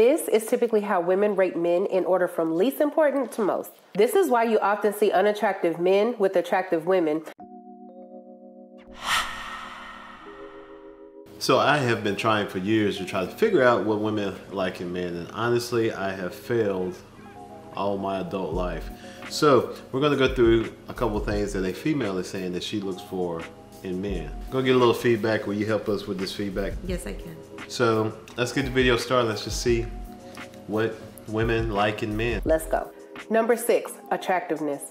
This is typically how women rate men in order from least important to most. This is why you often see unattractive men with attractive women. So I have been trying for years to try to figure out what women like in men, and honestly, I have failed all my adult life. So we're gonna go through a couple things that a female is saying that she looks for in men. Gonna get a little feedback. Will you help us with this feedback? Yes, I can. So let's get the video started. Let's just see what women like in men. Let's go. Number six, attractiveness.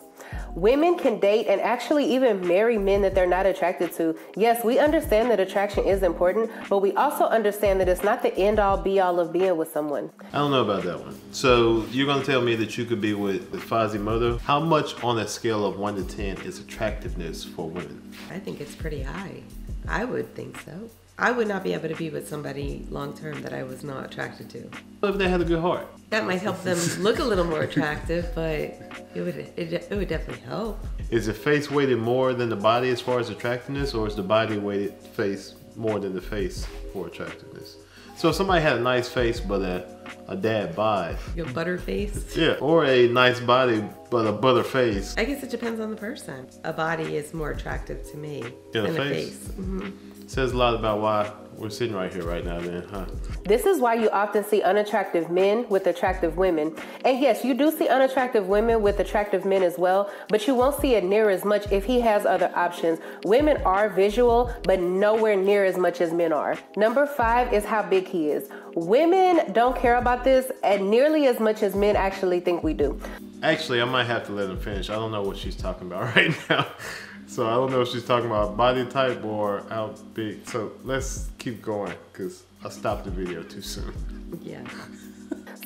Women can date and actually even marry men that they're not attracted to. Yes, we understand that attraction is important, but we also understand that it's not the end all be all of being with someone. I don't know about that one. So you're gonna tell me that you could be with, the with Quasimodo. How much on a scale of one to 10 is attractiveness for women? I think it's pretty high. I would think so. I would not be able to be with somebody long term that I was not attracted to. What if they had a good heart? That might help them look a little more attractive, but it would it, it would definitely help. Is the face weighted more than the body as far as attractiveness, or is the body weighted face more than the face for attractiveness? So if somebody had a nice face but a, a dad bod. Your butter face? Yeah, or a nice body but a butter face. I guess it depends on the person. A body is more attractive to me than a face. face. hmm Says a lot about why we're sitting right here right now, then, huh? This is why you often see unattractive men with attractive women. And yes, you do see unattractive women with attractive men as well, but you won't see it near as much if he has other options. Women are visual, but nowhere near as much as men are. Number five is how big he is. Women don't care about this and nearly as much as men actually think we do. Actually, I might have to let him finish. I don't know what she's talking about right now. So I don't know if she's talking about body type or how big. So let's keep going because I stopped the video too soon. Yeah.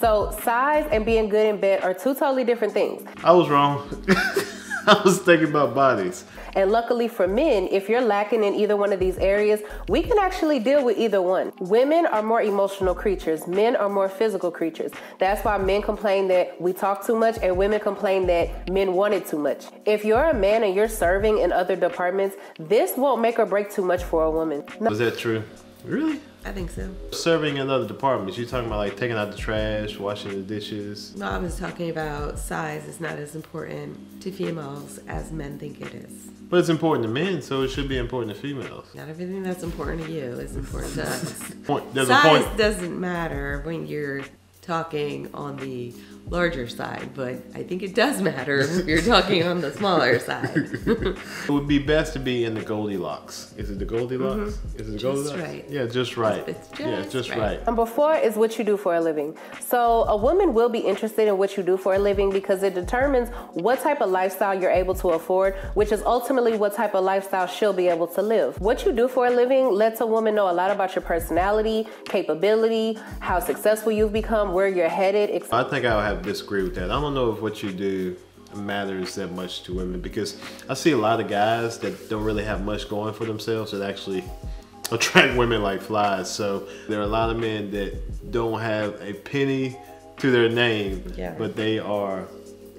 So size and being good in bed are two totally different things. I was wrong. I was thinking about bodies. And luckily for men, if you're lacking in either one of these areas, we can actually deal with either one. Women are more emotional creatures, men are more physical creatures. That's why men complain that we talk too much and women complain that men want it too much. If you're a man and you're serving in other departments, this won't make or break too much for a woman. No. Was that true? Really? I think so. Serving in other departments. You talking about like taking out the trash, washing the dishes? No, I was talking about size is not as important to females as men think it is. But it's important to men, so it should be important to females. Not everything that's important to you is important to us. Point, Size doesn't matter when you're talking on the larger side, but I think it does matter if you're talking on the smaller side. It would be best to be in the Goldilocks. Is it the Goldilocks? Mm-hmm. Is it the Just Goldilocks? right. Yeah, just right. It's yeah, just just right. right. Number four is what you do for a living. So, a woman will be interested in what you do for a living because it determines what type of lifestyle you're able to afford, which is ultimately what type of lifestyle she'll be able to live. What you do for a living lets a woman know a lot about your personality, capability, how successful you've become, where you're headed. I think I would have to disagree with that. I don't know if what you do matters that much to women because I see a lot of guys that don't really have much going for themselves that actually attract women like flies. So there are a lot of men that don't have a penny to their name, Yeah. but they are.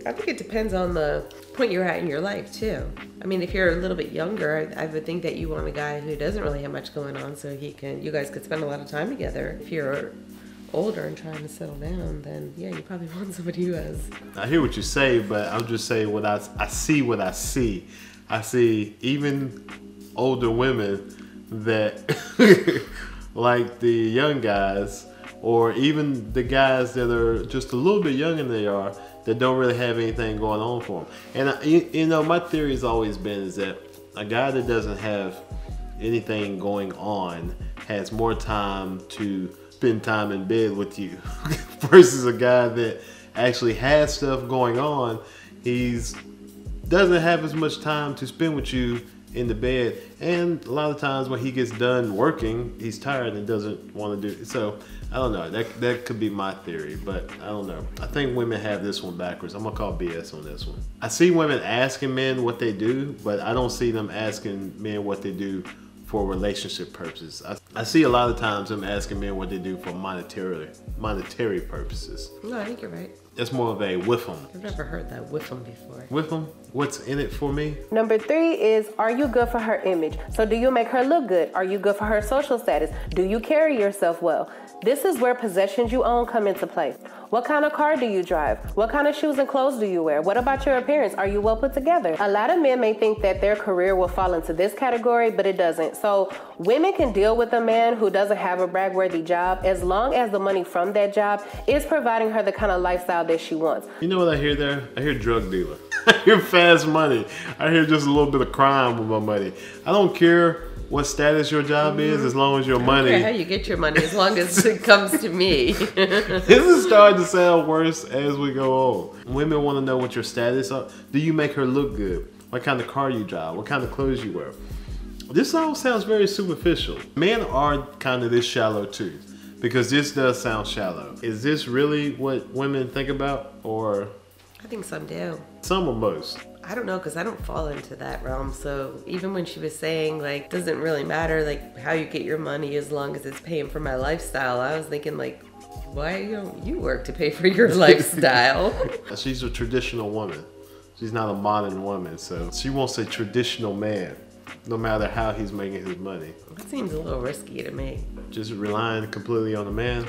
I think it depends on the point you're at in your life too. I mean, if you're a little bit younger, I, I would think that you want a guy who doesn't really have much going on, so he can, you guys could spend a lot of time together. If you're older and trying to settle down, then yeah, you probably want somebody who has. I hear what you say, but I'm just saying what I I see what I see. I see even older women that like the young guys or even the guys that are just a little bit younger than they are that don't really have anything going on for them. And I, you, you know, my theory has always been is that a guy that doesn't have anything going on has more time to spend time in bed with you versus a guy that actually has stuff going on. He's doesn't have as much time to spend with you in the bed. And a lot of times when he gets done working he's tired and doesn't want to do it so i don't know. That that could be my theory but i don't know. I think women have this one backwards. I'm gonna call bs on this one. I see women asking men what they do but i don't see them asking men what they do for relationship purposes. I, I see a lot of times them asking men what they do for monetary monetary purposes. No, I think you're right. That's more of a with them. I've never heard that with them before. With them, what's in it for me? Number three is Are you good for her image? So, do you make her look good? Are you good for her social status? Do you carry yourself well? This is where possessions you own come into play. What kind of car do you drive? What kind of shoes and clothes do you wear? What about your appearance? Are you well put together? A lot of men may think that their career will fall into this category, but it doesn't. So, women can deal with a man who doesn't have a brag-worthy job as long as the money from that job is providing her the kind of lifestyle that she wants. You know what I hear there? I hear drug dealer. I hear fast money. I hear just a little bit of crime with my money. I don't care what status your job is mm-hmm. as long as your money. Okay, how you get your money as long as it comes to me. this is starting to sound worse as we go on. Women want to know what your status are. Do you make her look good? What kind of car you drive? What kind of clothes you wear? This all sounds very superficial. Men are kind of this shallow too, because this does sound shallow. Is this really what women think about, or I think some do. Some or most? I don't know because I don't fall into that realm. So even when she was saying like doesn't really matter like how you get your money as long as it's paying for my lifestyle, I was thinking like, why don't you work to pay for your lifestyle? She's a traditional woman. She's not a modern woman, so she wants a traditional man, no matter how he's making his money. that seems a little risky to me. Just relying completely on the man.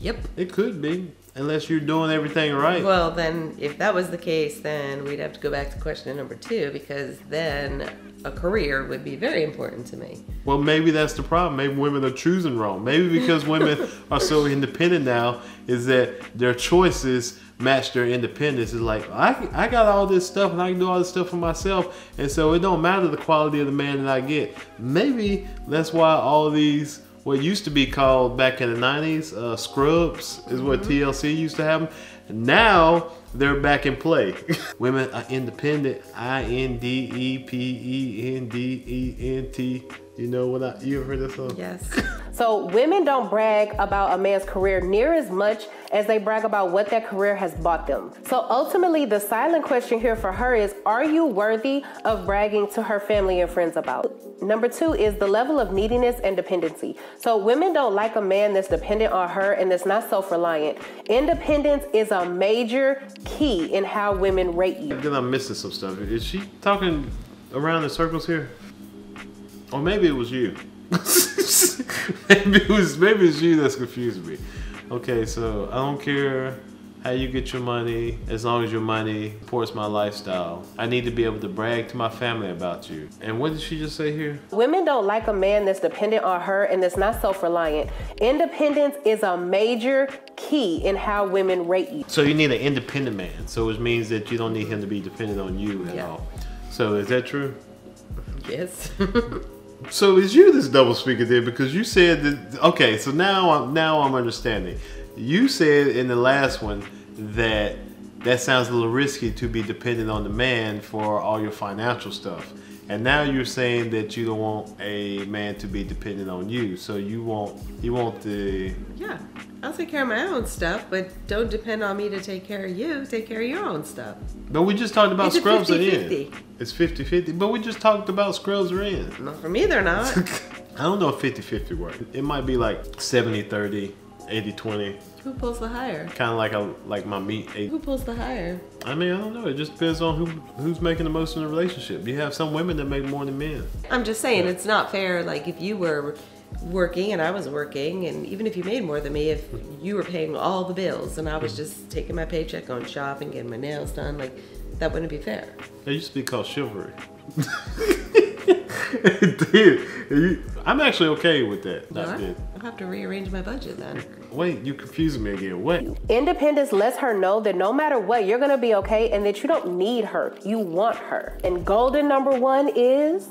Yep. It could be, unless you're doing everything right. Well, then, if that was the case, then we'd have to go back to question number two because then a career would be very important to me. Well, maybe that's the problem. Maybe women are choosing wrong. Maybe because women are so independent now, is that their choices match their independence. It's like I, I got all this stuff and I can do all this stuff for myself, and so it don't matter the quality of the man that I get. Maybe that's why all these what used to be called back in the 90s uh, scrubs is what TLC used to have. them. Now they're back in play. Women are independent. I N D E P E N D E N T. You know what I? You ever heard that song? Yes. So women don't brag about a man's career near as much as they brag about what that career has bought them. So ultimately, the silent question here for her is Are you worthy of bragging to her family and friends about? Number two is the level of neediness and dependency. So women don't like a man that's dependent on her and that's not self reliant. Independence is a major key in how women rate you. Then I'm missing some stuff. Is she talking around in circles here? Or maybe it was you. maybe it was maybe it's you that's confused me. Okay, so I don't care how you get your money as long as your money supports my lifestyle. I need to be able to brag to my family about you. And what did she just say here? Women don't like a man that's dependent on her and that's not self reliant. Independence is a major key in how women rate you. So you need an independent man. So which means that you don't need him to be dependent on you at Yeah. all. So is that true? yes. So is you this double speaker there because you said that okay, so now I'm now I'm understanding. You said in the last one that that sounds a little risky to be dependent on the man for all your financial stuff. And now you're saying that you don't want a man to be dependent on you. So you want you want the yeah. I'll take care of my own stuff, but don't depend on me to take care of you. Take care of your own stuff. But we just talked about It's scrubs are in. 50-50. It's 50-50. But we just talked about scrubs are in. Not for me, they're not. I don't know if 50-50 work. It might be like 70-30, 80-20. Who pulls the higher? Kind of like a like my meat. eight. Who pulls the higher? I mean, I don't know. It just depends on who who's making the most in the relationship. You have some women that make more than men. I'm just saying it's not fair. Like if you were working and I was working, and even if you made more than me, if you were paying all the bills and I was just taking my paycheck, going shopping, getting my nails done, like that wouldn't be fair. It used to be called chivalry. it did. I'm actually okay with that. You I are? did. I'll have to rearrange my budget then. Wait, you confusing me again. Wait. Independence lets her know that no matter what, you're gonna be okay and that you don't need her. You want her. And golden number one is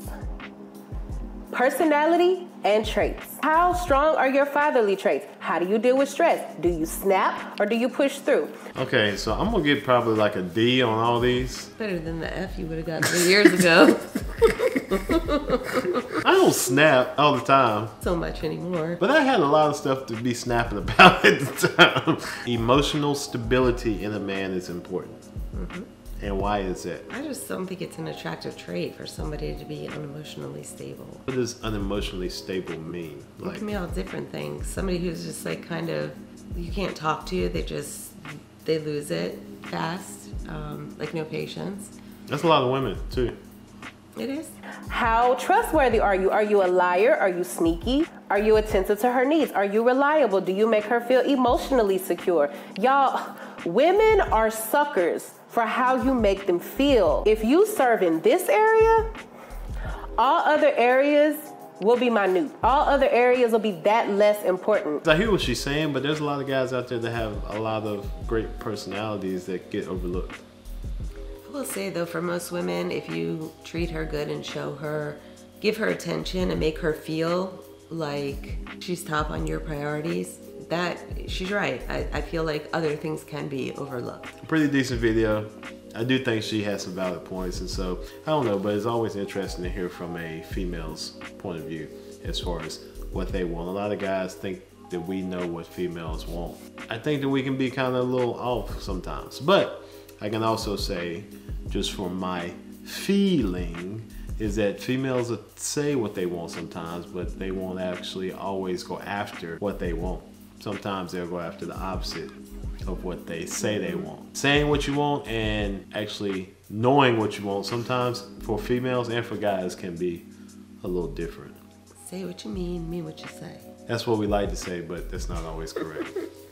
personality and traits. How strong are your fatherly traits? How do you deal with stress? Do you snap or do you push through? Okay, so I'm gonna get probably like a D on all these. Better than the F you would have gotten three years ago. I don't snap all the time. so much anymore. But I had a lot of stuff to be snapping about at the time. Emotional stability in a man is important. Mm-hmm. And why is that? I just don't think it's an attractive trait for somebody to be unemotionally stable. What does unemotionally stable mean? It can be all different things. Somebody who's just like kind of you can't talk to, they just they lose it fast, um, like no patience. That's a lot of women too. It is. How trustworthy are you? Are you a liar? Are you sneaky? Are you attentive to her needs? Are you reliable? Do you make her feel emotionally secure? Y'all, women are suckers for how you make them feel. If you serve in this area, all other areas will be minute. All other areas will be that less important. I hear what she's saying, but there's a lot of guys out there that have a lot of great personalities that get overlooked. I will say though, for most women, if you treat her good and show her, give her attention and make her feel like she's top on your priorities, that she's right. I, I feel like other things can be overlooked. Pretty decent video. I do think she has some valid points, and so I don't know, but it's always interesting to hear from a female's point of view as far as what they want. A lot of guys think that we know what females want. I think that we can be kind of a little off sometimes, but I can also say, just from my feeling, is that females say what they want sometimes, but they won't actually always go after what they want. Sometimes they'll go after the opposite of what they say they want. Saying what you want and actually knowing what you want sometimes for females and for guys can be a little different. Say what you mean, mean what you say. That's what we like to say, but that's not always correct.